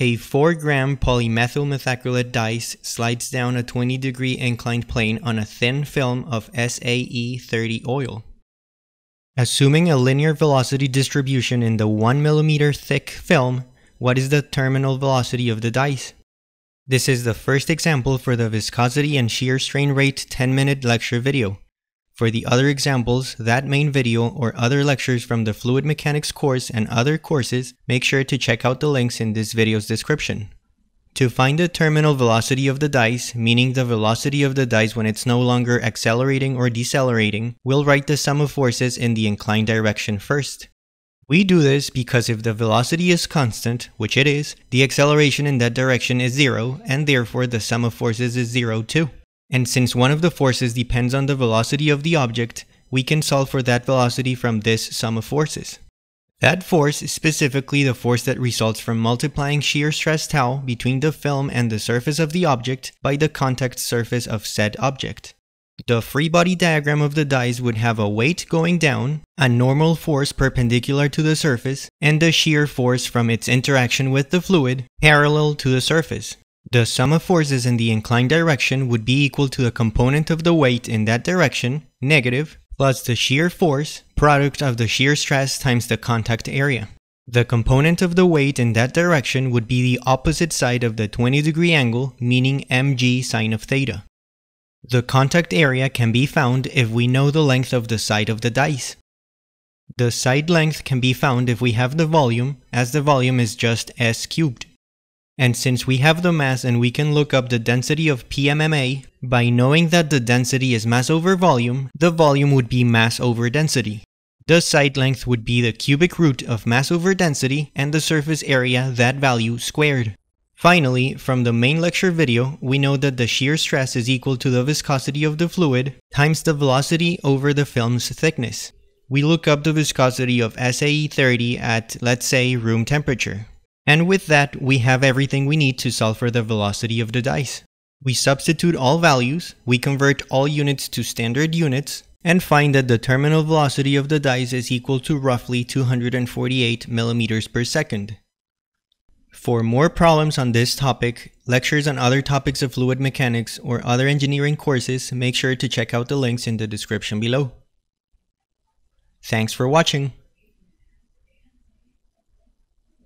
A 4 gram polymethyl methacrylate dice slides down a 20 degree inclined plane on a thin film of SAE 30 oil. Assuming a linear velocity distribution in the 1 mm thick film, what is the terminal velocity of the dice? This is the first example for the viscosity and shear strain rate 10 minute lecture video. For the other examples, that main video, or other lectures from the Fluid Mechanics course and other courses, make sure to check out the links in this video's description. To find the terminal velocity of the dice, meaning the velocity of the dice when it's no longer accelerating or decelerating, we'll write the sum of forces in the inclined direction first. We do this because if the velocity is constant, which it is, the acceleration in that direction is zero, and therefore the sum of forces is zero too. And since one of the forces depends on the velocity of the object, we can solve for that velocity from this sum of forces. That force is specifically the force that results from multiplying shear stress tau between the film and the surface of the object by the contact surface of said object. The free body diagram of the dice would have a weight going down, a normal force perpendicular to the surface, and a shear force from its interaction with the fluid parallel to the surface. The sum of forces in the inclined direction would be equal to the component of the weight in that direction, negative, plus the shear force, product of the shear stress times the contact area. The component of the weight in that direction would be the opposite side of the 20 degree angle, meaning mg sine of theta. The contact area can be found if we know the length of the side of the dice. The side length can be found if we have the volume, as the volume is just s cubed. And since we have the mass and we can look up the density of PMMA, by knowing that the density is mass over volume, the volume would be mass over density. The side length would be the cubic root of mass over density and the surface area that value squared. Finally, from the main lecture video, we know that the shear stress is equal to the viscosity of the fluid times the velocity over the film's thickness. We look up the viscosity of SAE30 at, let's say, room temperature. And with that, we have everything we need to solve for the velocity of the dice. We substitute all values, we convert all units to standard units, and find that the terminal velocity of the dice is equal to roughly 248 millimeters per second. For more problems on this topic, lectures on other topics of fluid mechanics, or other engineering courses, make sure to check out the links in the description below. Thanks for watching.